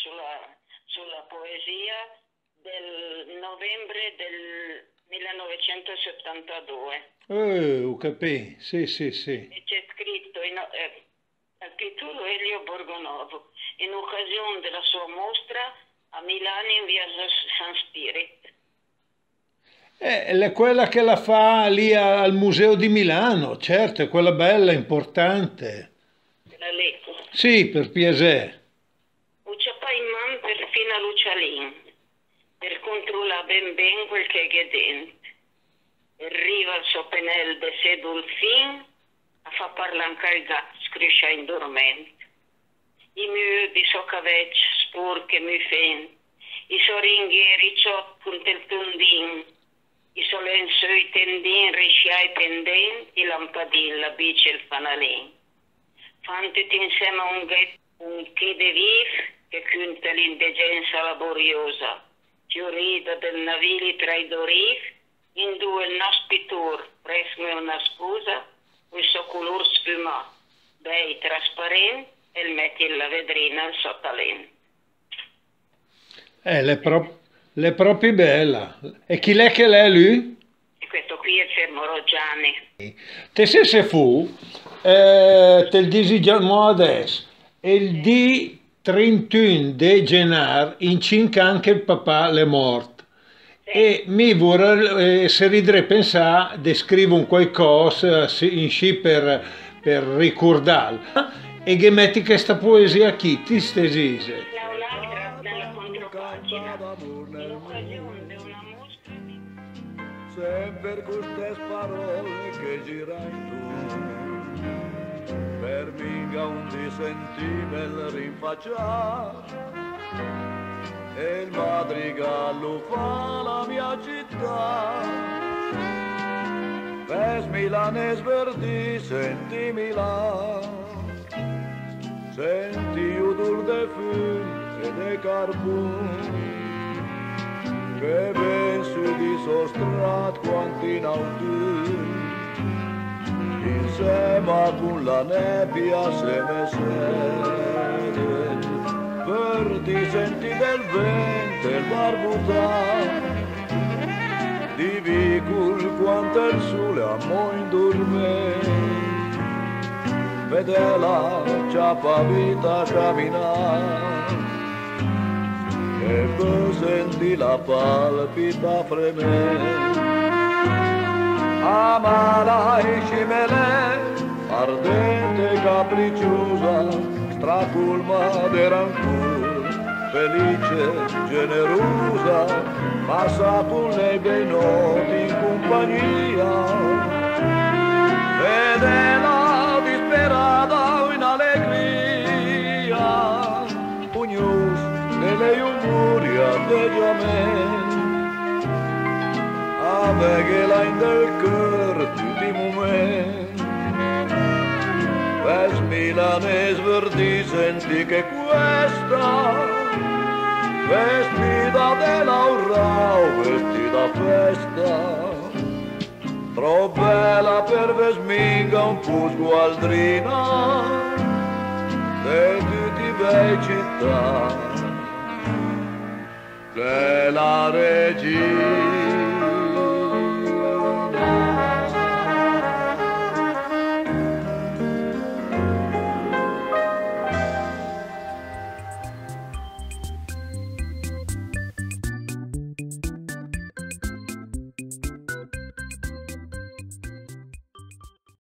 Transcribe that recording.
sulla, sulla poesia del novembre del 1972. Eh, ho capito, sì, sì, sì. E c'è scritto in, eh, al titolo Elio Borgonovo, in occasione della sua mostra a Milano in via San Spirit. Eh, è quella che la fa lì al Museo di Milano, certo, è quella bella, importante. La leggo. Sì, per piacere. Perfino a Lucialin, per controllare ben ben quel che è dentro. Arriva il suo penel de sedul fin, a fa parlare anche il gatto scriscia in dormento. I miei di so cavec spur che mi fen, i soringhieri ciot con il tondin, i solensoi tendin risciai pendenti, lampadin, la bice e il fanalin. Fan tutti insieme a un ghetto, un chi de vif che cunta l'indegenza laboriosa, fiorita del navili tra i dorif, in due il nospitur, presme una scusa, questo color sfuma, bei trasparente, e metti la vedrina al sottalento. Eh, l'è, pro- l'è proprio bella. E chi l'è che l'è lui? E questo qui è Fermo Roggiani. Te se se fu, eh, te il disigiamo adesso, il di 31 di gennaio in cinque anche il papà è morto. E mi vorrei, eh, se ridere pensare, di scrivere un qualcosa in sci per, per ricordarlo. E che metti questa poesia chi? Ti stesise. Un'altra, dalla contropagina, in occasione di una mostra di... sempre queste parole che girai tu per minga un dissentimento rinfacciare e il madrigallo fa la mia città. Ves milanes verdi, sentimi là senti odor de fum e de carbon che ben su di sostrat quanti in insieme con la nebbia se ne sede verdi senti del vento il barbutar di vicul quanto il sole a in dormente. Vedela ciapa vita camminare. E poi senti la palpita fremere e scimele ardente capricciosa straculma de rancur felice generosa passa con le bei noti in compagnia vedela disperata in allegria pugnos nelle umori atteggiamenti avegela in del cœur tutti i momenti Ves milanes verdi senti che questa vestita dell'aura vestita festa. Troppo bella per vesminga un po' sgualdrina di tutti bei città. Che la regina